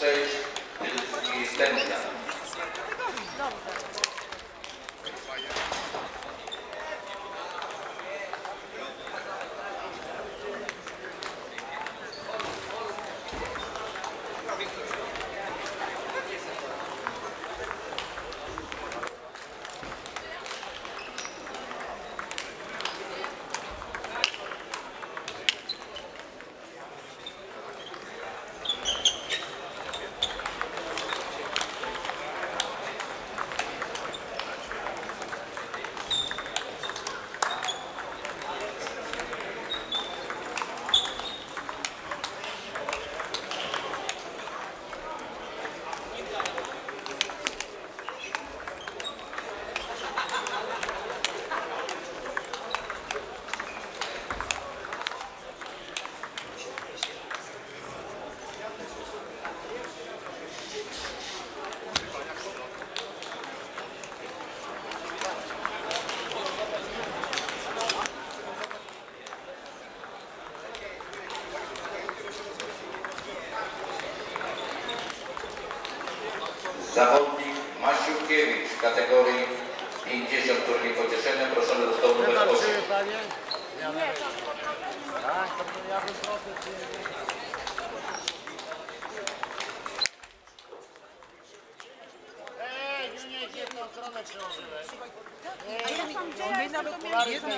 stage is the stanza. Zawodnik Masiukiewicz w kategorii 50 turniej pocieszenia proszony do stołu numer 8. Tak, proszę jedna, mówię, jedna